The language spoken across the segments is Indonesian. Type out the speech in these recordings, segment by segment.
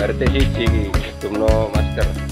RTC tu master.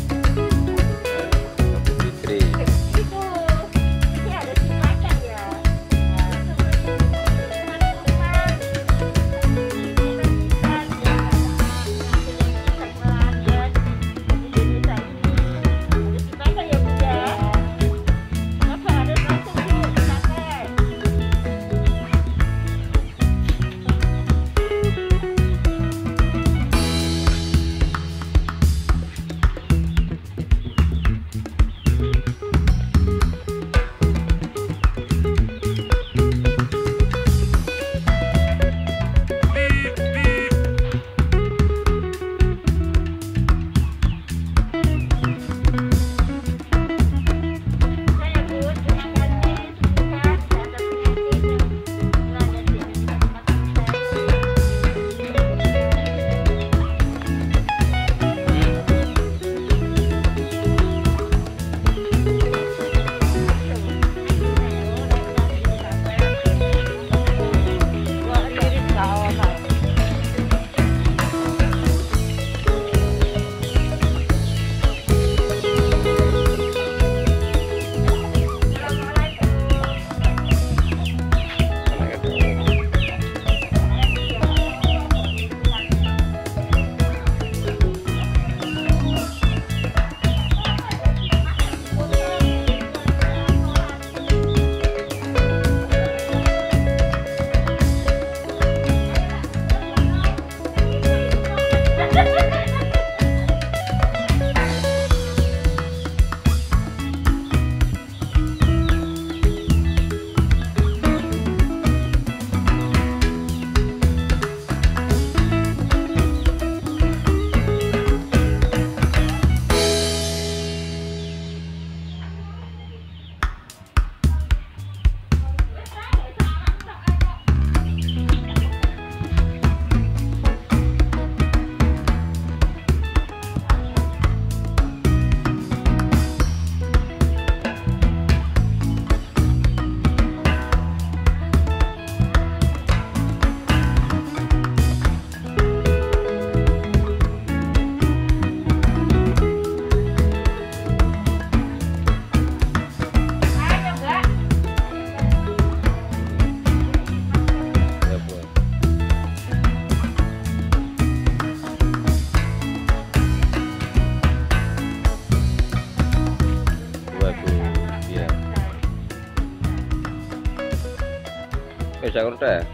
Wis aku udah.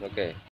Oke.